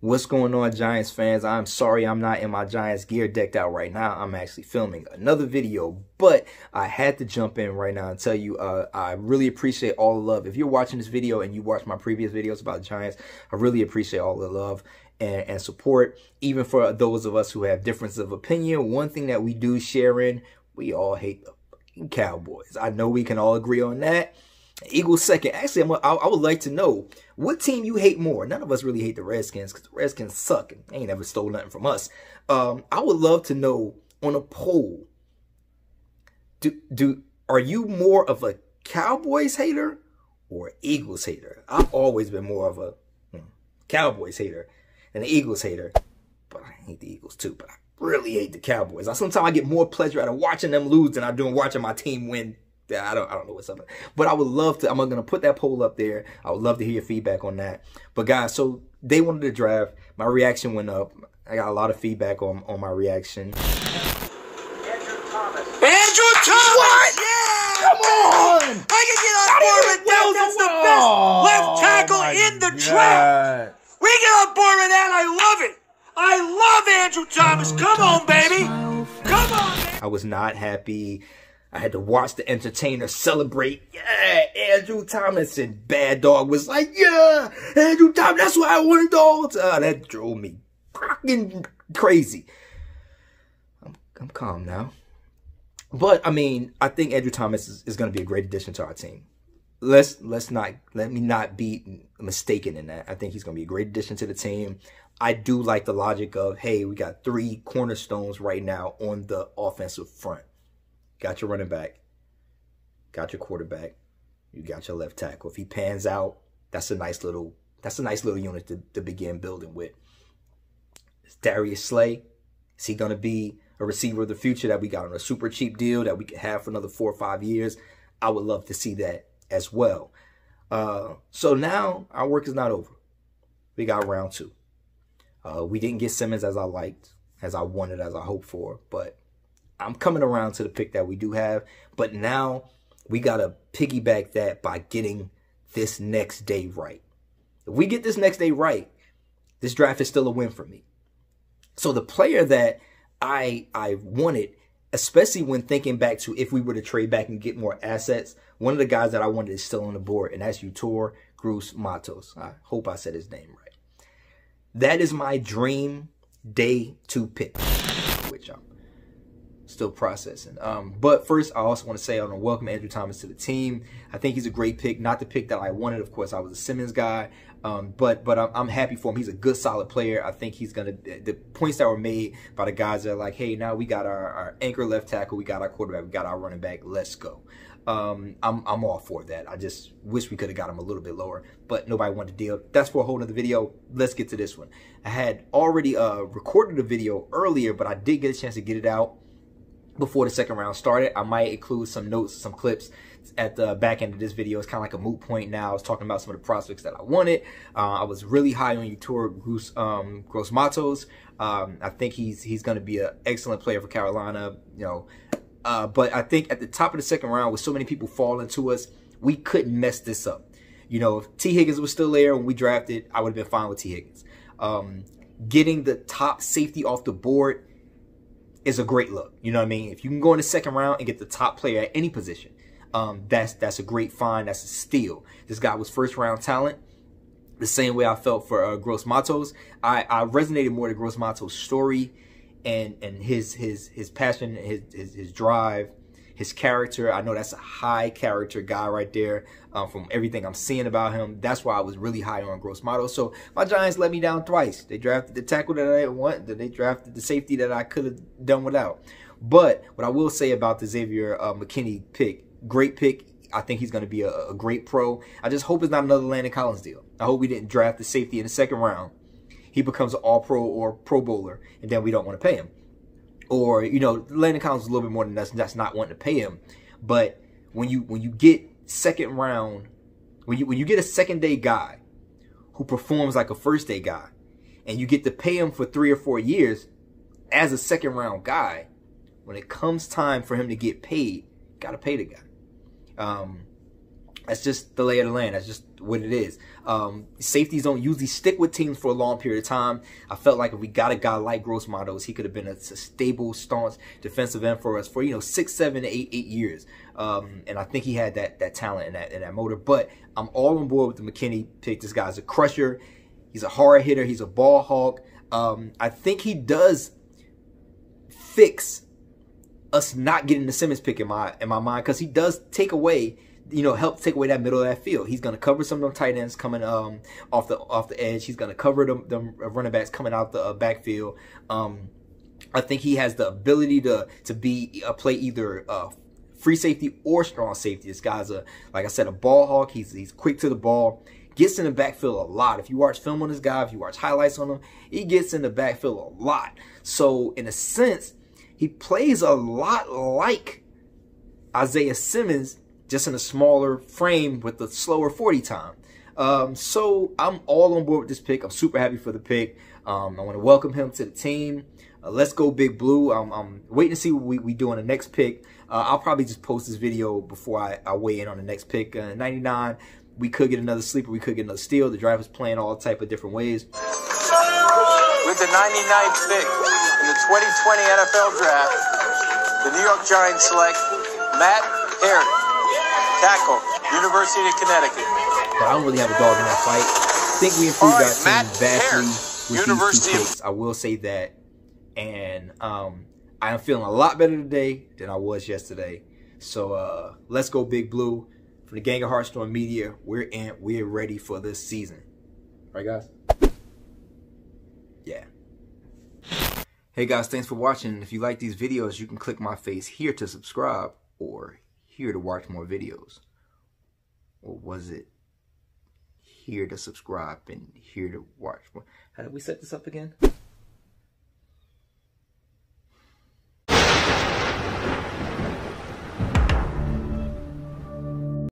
What's going on, Giants fans? I'm sorry I'm not in my Giants gear decked out right now. I'm actually filming another video, but I had to jump in right now and tell you uh, I really appreciate all the love. If you're watching this video and you watched my previous videos about Giants, I really appreciate all the love and, and support. Even for those of us who have differences of opinion, one thing that we do share in, we all hate the Cowboys. I know we can all agree on that. Eagles second. Actually, I'm would like to know what team you hate more. None of us really hate the Redskins because the Redskins suck and they ain't ever stole nothing from us. Um, I would love to know on a poll. Do do are you more of a Cowboys hater or Eagles hater? I've always been more of a hmm, Cowboys hater than an Eagles hater, but I hate the Eagles too. But I really hate the Cowboys. I sometimes I get more pleasure out of watching them lose than I do watching my team win I don't I don't know what's up. But I would love to I'm gonna put that poll up there. I would love to hear your feedback on that. But guys, so they wanted to draft. My reaction went up. I got a lot of feedback on, on my reaction. Andrew Thomas. Andrew Thomas! What? Yeah! Come on! I can get on board with that. That's the best oh left tackle in the draft. We get on board with that. I love it. I love Andrew Thomas. Oh, Come on, baby. Come on. Baby. I was not happy. I had to watch the entertainer celebrate. Yeah, Andrew Thomas and Bad Dog was like, yeah, Andrew Thomas, that's what I wanted the whole time. That drove me fucking crazy. I'm, I'm calm now. But I mean, I think Andrew Thomas is, is going to be a great addition to our team. Let's let's not let me not be mistaken in that. I think he's going to be a great addition to the team. I do like the logic of hey, we got three cornerstones right now on the offensive front got your running back, got your quarterback, you got your left tackle. If he pans out, that's a nice little that's a nice little unit to, to begin building with. Is Darius Slayton, is he gonna be a receiver of the future that we got on a super cheap deal that we could have for another four or five years? I would love to see that as well. Uh, so now our work is not over. We got round two. Uh, we didn't get Simmons as I liked, as I wanted, as I hoped for, but I'm coming around to the pick that we do have, but now we got to piggyback that by getting this next day right. If we get this next day right, this draft is still a win for me. So the player that I I wanted, especially when thinking back to if we were to trade back and get more assets, one of the guys that I wanted is still on the board, and that's Yetur Gross Matos. I hope I said his name right. That is my dream day two pick, still processing. Um, but first, I also want to say I want to welcome Andrew Thomas to the team. I think he's a great pick, not the pick that I wanted. Of course, I was a Simmons guy, um, but but I'm, I'm, happy for him. He's a good, solid player. I think he's gonna. The points that were made by the guys that are like, hey, now we got our, our anchor left tackle, we got our quarterback, we got our running back. Let's go. Um, I'm I'm all for that. I just wish we could have got him a little bit lower, but nobody wanted to deal. That's for a whole other video. Let's get to this one. I had already uh, recorded a video earlier, but I did get a chance to get it out before the second round started. I might include some notes, some clips at the back end of this video. It's kind of like a moot point now. I was talking about some of the prospects that I wanted. Uh, I was really high on Yetur Gross, um, Gross Matos. Um, I think he's he's going to be an excellent player for Carolina. You know, uh, but I think at the top of the second round, with so many people falling to us, we couldn't mess this up. You know, if Tee Higgins was still there when we drafted, I would have been fine with Tee Higgins. Um, getting the top safety off the board is a great look. You know what I mean? If you can go in the second round and get the top player at any position, um, that's that's a great find. That's a steal. This guy was first round talent. The same way I felt for uh, Gross Matos. I, I resonated more to Gross Matos' story and and his his his passion, his his, his drive, his character. I know that's a high character guy right there. Um, from everything I'm seeing about him, that's why I was really high on Gross Matos. So my Giants let me down twice. They drafted the tackle that I didn't want. Then they drafted the safety that I could have done without. But what I will say about the Xavier uh, McKinney pick, great pick. I think he's going to be a, a, great pro. I just hope it's not another Landon Collins deal. I hope we didn't draft the safety in the second round. He becomes an all pro or pro bowler, and then we don't want to pay him or you know, Landon Collins is a little bit more than that's that's not wanting to pay him. But when you when you get second round, when you when you get a second day guy who performs like a first day guy, and you get to pay him for three or four years as a second round guy, when it comes time for him to get paid, gotta pay the guy. Um, That's just the lay of the land. That's just what it is. Um, safeties don't usually stick with teams for a long period of time. I felt like if we got a guy like Gross Matos, he could have been a, a, stable, staunch defensive end for us for you know six, seven, eight, eight years. Um, and I think he had that that talent and that and that motor. But I'm all on board with the McKinney pick. This guy's a crusher. He's a hard hitter. He's a ball hawk. Um, I think he does fix us not getting the Simmons pick in my in my mind because he does take away you know, help take away that middle of that field. He's going to cover some of them tight ends coming um, off the off the edge. He's going to cover them, them running backs coming out the uh, backfield. Um, I think he has the ability to to be a uh, play either uh, free safety or strong safety. This guy's a like I said a ball hawk. He's he's quick to the ball. Gets in the backfield a lot. If you watch film on this guy, if you watch highlights on him, he gets in the backfield a lot. So in a sense, he plays a lot like Isaiah Simmons just in a smaller frame with a slower 40 time. Um, so I'm all on board with this pick. I'm super happy for the pick. Um, I want to welcome him to the team. Uh, let's go Big Blue. I'm, I'm, waiting to see what we, we do on the next pick. Uh, I'll probably just post this video before I, I weigh in on the next pick. Uh, 99, we could get another sleeper. We could get another steal. The driver's playing all type of different ways. With the 99th pick in the 2020 NFL Draft, the New York Giants select Matt Peart tackle, University of Connecticut. But I don't really have a dog in that fight. I think we improved right, our team Matt vastly with University these two picks. I will say that. And um, I am feeling a lot better today than I was yesterday. So uh, let's go Big Blue. From the gang of Heartstorm Media, we're in, we're ready for this season. Right, guys? Yeah. Hey guys, thanks for watching. If you like these videos, you can click my face here to subscribe or here to watch more videos? Or was it here to subscribe and here to watch more? How did we set this up again?